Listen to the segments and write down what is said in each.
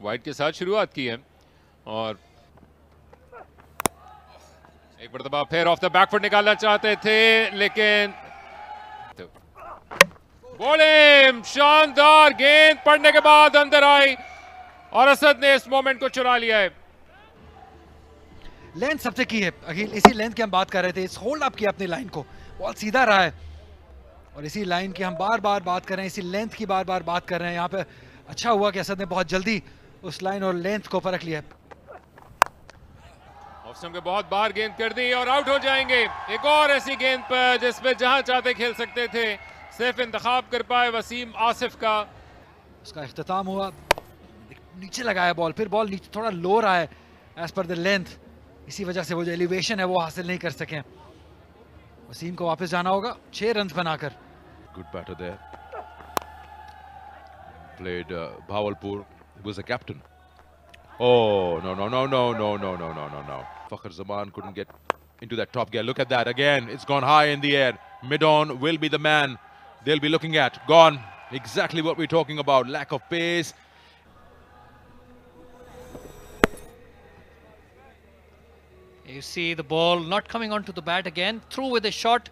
White के साथ शुरुआत की है। और एक मरतबा फिर ऑफ़ द बैकफुट निकालना चाहते थे, लेकिन बोलिम, शानदार गेंद पड़ने के बाद अंदर आई और असद ने इस मोमेंट को चुरा लिया है। लेंथ सबसे की है। अखिल, इसी लेंथ की हम बात कर रहे थे। इस होल्ड अप किया अपनी लाइन को। बहुत सीधा रहा है। और इसी लाइन की हम बार बार बात कर रहे हैं। इसी लेंथ की बार बार बात कर रहे हैं। यहाँ पे अच्छा हुआ कि असद ने बहुत जल्दी उस लाइन और लेंथ को परख लिया। ऑफ़ के बहुत बाहर गेंद कर दी और आउट हो जाएँगे। एक और ऐसी गेंद पर जिसमें जहाँ चाहते खेल सकते थे सिर्फ़ इंतखाब कर पाए वसीम आसिफ का। उसका अख्ताम हुआ। नीचे लगाया बॉल फिर बॉल नीचे थोड़ा लो रहा है एज पर द लेंथ इसी वजह से वो जो एलिवेशन है वो हासिल नहीं कर सके। वसीम को वापस जाना होगा छह रन बनाकर। There. Played uh, Bawalpur. He was a captain. Oh, no, no, no, no, no, no, no, no, no, no. Fakhr Zaman couldn't get into that top gear. Look at that. Again, it's gone high in the air. Mid-on will be the man they'll be looking at. Gone. Exactly what we're talking about. Lack of pace. You see the ball not coming onto the bat again, through with a shot.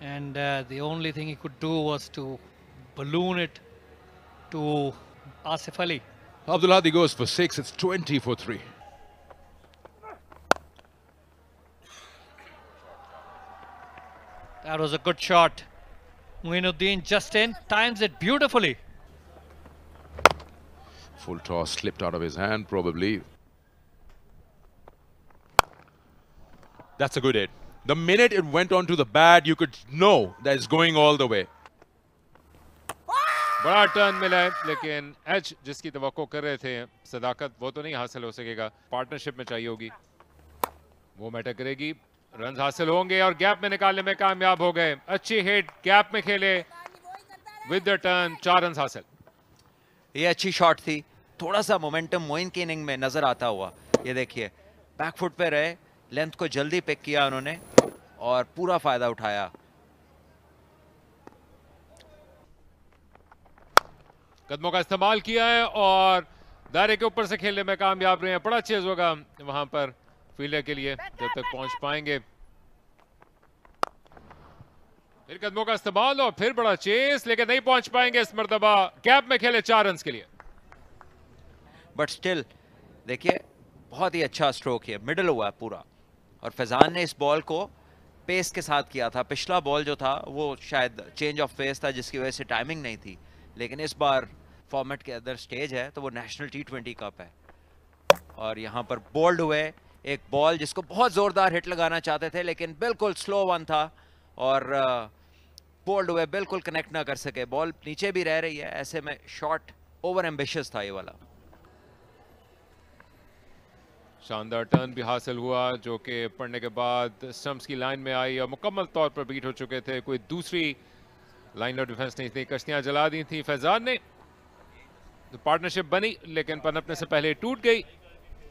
And uh, the only thing he could do was to balloon it to Asif Ali. Abdul Hadi goes for six. It's 20 for three. That was a good shot. Muinuddin just in, times it beautifully. Full toss slipped out of his hand, probably. That's a good hit. The minute it went onto the bat, you could know that it's going all the way. बड़ा turn मिला है, लेकिन H जिसकी तवक्को कर रहे थे, सदाकत वो तो नहीं हासिल हो सकेगा। पार्टनरशिप में चाहिए होगी। वो मैटर करेगी। रन हासिल होंगे और गैप में निकालने में कामयाब हो गए। अच्छी हिट गैप में खेले। विद द टर्न चार रन हासिल। ये अच्छी शॉट थी। थोड़ा सा मोमेंटम मोइन की इनिंग में नज़र आता हुआ। ये देखिए बैकफुट पे रहे। लेंथ को जल्दी पिक किया उन्होंने और पूरा फ़ायदा उठाया। कदमों का इस्तेमाल किया है और दायरे के ऊपर से खेलने में कामयाब रहे हैं। बड़ा चेज होगा वहाँ पर फील्डर के लिए, जब तक पहुँच पाएँगे। फिर कदमों का इस्तेमाल और फिर बड़ा चेस लेकिन नहीं पहुँच पाएँगे इस मरतबा कैप में खेले चार रन के लिए। बट स्टिल देखिए, बहुत ही अच्छा स्ट्रोक है मिडल हुआ है पूरा। और फैजान ने इस बॉल को पेस के साथ किया था। पिछला बॉल जो था, वो शायद चेंज ऑफ़ पेस था, जिसकी वजह से टाइमिंग नहीं थी। लेकिन इस बार फॉर्मेट के अंदर स्टेज है तो वो नेशनल टी ट्वेंटी कप है। और यहाँ पर बोल्ड हुए एक बॉल जिसको बहुत ज़ोरदार हिट लगाना चाहते थे, लेकिन बिल्कुल स्लो वन था और बोल्ड हुए, बिल्कुल कनेक्ट ना कर सके। बॉल नीचे भी रह रही है, ऐसे में शॉट ओवर एम्बिशियस था ये वाला। शानदार टर्न भी हासिल हुआ, जो कि पढ़ने के बाद स्टम्प्स की लाइन में आई और मुकम्मल तौर पर बीट हो चुके थे। कोई दूसरी लाइन ऑफ डिफेंस नहीं थी कश्तियां जला दी थी फैजान ने तो पार्टनरशिप बनी लेकिन पनपने से पहले टूट गई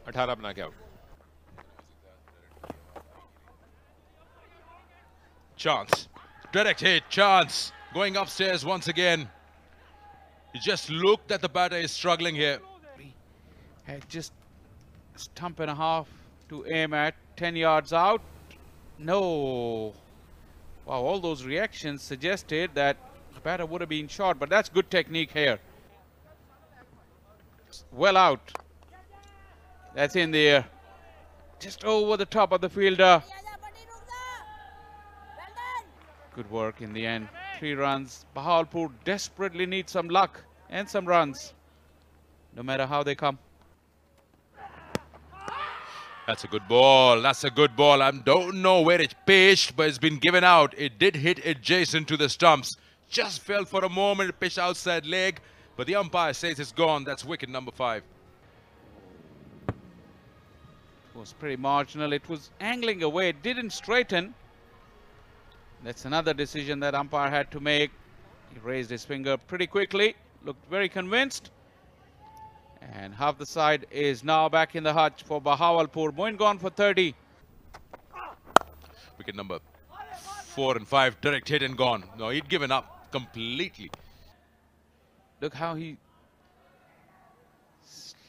18 बना के out Chance. Direct hit. Chance. Going upstairs once again. You just looked that the batter is struggling here. Had just stump and a half to aim at 10 yards out. No. Wow, all those reactions suggested that the batter would have been shot, but that's good technique here. Well out. That's in there. Just over the top of the fielder. Good work in the end. Three runs. Bahalpur desperately needs some luck and some runs, no matter how they come. That's a good ball. That's a good ball. I don't know where it pitched, but it's been given out. It did hit adjacent to the stumps. Just fell for a moment. Pitched outside leg, but the umpire says it's gone. That's wicket number five. It was pretty marginal. It was angling away. It didn't straighten. That's another decision that umpire had to make. He raised his finger pretty quickly. Looked very convinced. And half the side is now back in the hutch for Bahawalpur. Moin gone for 30. Wicket number four and five. Direct hit and gone. No, he'd given up completely. Look how he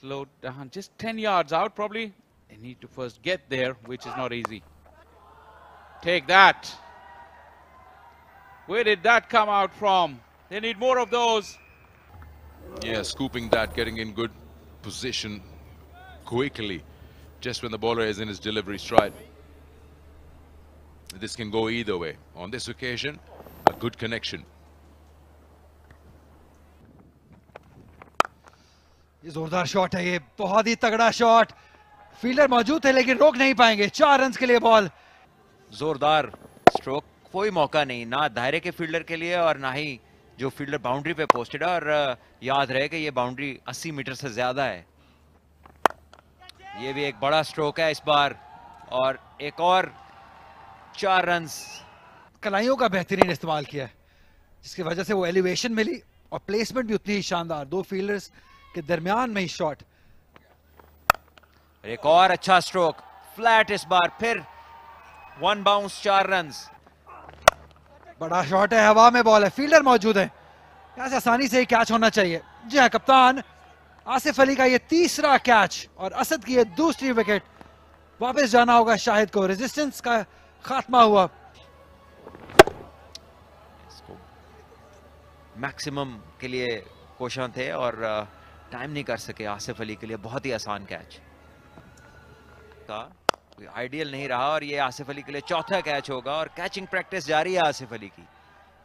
slowed down, just 10 yards out probably. They need to first get there, which is not easy. Take that. Where did that come out from? They need more of those. Yeah, scooping that, getting in good position quickly, just when the bowler is in his delivery stride. This can go either way. On this occasion, a good connection. ये जोरदार shot है ये बहुत ही तगड़ा shot fielder मौजूद थे लेकिन रोक नहीं पाएँगे चार रन के लिए बॉल जोरदार स्ट्रोक कोई मौका नहीं ना दायरे के फील्डर के लिए और ना ही जो फील्डर बाउंड्री पे पोस्टेड है और याद रहे कि ये बाउंड्री 80 मीटर से ज़्यादा है। ये भी एक बड़ा स्ट्रोक है इस बार। और एक और चार रन्स कलाइयों का बेहतरीन इस्तेमाल किया है जिसकी वजह से वो एलिवेशन मिली और प्लेसमेंट भी उतनी ही शानदार। दो फील्डर्स के दरमियान में ही शॉट एक और अच्छा स्ट्रोक फ्लैट इस बार फिर वन बाउंस चार रन्स बड़ा शॉट है, हवा में बॉल है फील्डर मौजूद है। यहाँ से आसानी से कैच होना चाहिए। जी हाँ कप्तान, आसिफ अली का ये तीसरा कैच और असद की ये दूसरी विकेट वापस जाना होगा शाहिद को। रेजिस्टेंस का खात्मा हुआ। मैक्सिमम के लिए कोशिश थे और टाइम नहीं कर सके आसिफ अली के लिए। बहुत ही आसान कैच का आइडियल नहीं रहा और ये आसिफ अली के लिए चौथा कैच होगा और कैचिंग प्रैक्टिस जारी है आसिफ अली की।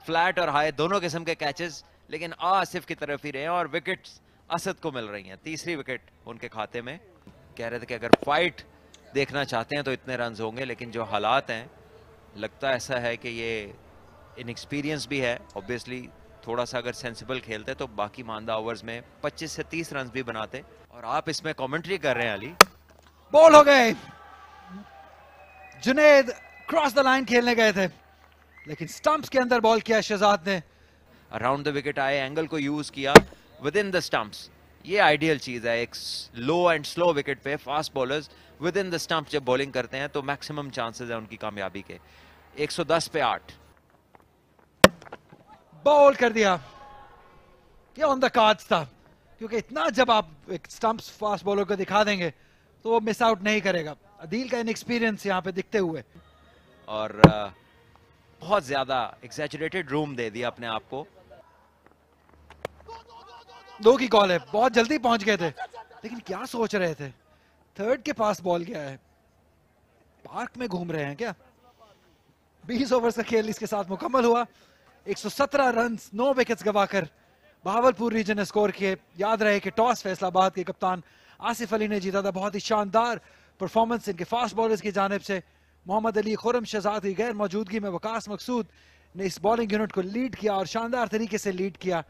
फ्लैट और हाई दोनों किस्म के कैचेस लेकिन आसिफ की तरफ़ ही रहे और विकेट्स असद को मिल रही हैं। तीसरी विकेट उनके खाते में। कह रहे थे कि अगर फाइट देखना चाहते हैं तो इतने रन होंगे, लेकिन जो हालात हैं, लगता ऐसा है कि ये इनएक्सपीरियंस भी है। ऑब्वियसली थोड़ा सा अगर सेंसिबल खेलते तो बाकी मानदा ओवर्स में 25 से 30 रन भी बनाते। और आप इसमें कमेंट्री कर रहे हैं अली। बॉल हो गए। जुनेद क्रॉस द लाइन खेलने गए थे लेकिन स्टंप्स के अंदर बॉल किया शहजाद ने। अराउंड द विकेट आए एंगल को यूज़ किया विद इन द स्टंप्स ये आइडियल चीज़ है एक लो एंड स्लो विकेट पे fast bowlers within the stump जब बॉलिंग करते हैं तो मैक्सिमम चांसेस है उनकी कामयाबी के। 110 पे 8 बॉल कर दिया। ये ऑन द कार्ड्स था क्योंकि इतना जब आप एक स्टंप्स फास्ट बॉलर को दिखा देंगे तो वो मिस आउट नहीं करेगा। अदील का इनएक्सपीरियंस यहाँ पे दिखते हुए। और बहुत ज़्यादा एग्जैचुरेटेड रूम दे दिया अपने आप को। दो की कॉल है बहुत जल्दी पहुँच गए थे। लेकिन क्या सोच रहे थे? थर्ड के पास बॉल गया है। पार्क में घूम रहे हैं क्या? 20 ओवर्स का खेल इसके साथ मुकम्मल हुआ। 117 रन नौ विकेट्स गवाकर बहावलपुर रीजन ने स्कोर किए। याद रहे कि टॉस फैसलाबाद के कप्तान आसिफ अली ने जीता था। बहुत ही शानदार परफॉर्मेंस इनके फास्ट बॉलर्स की जानब से मोहम्मद अली खुरम शहजाद की गैर मौजूदगी में वकास मकसूद ने इस बॉलिंग यूनिट को लीड किया और शानदार तरीके से लीड किया।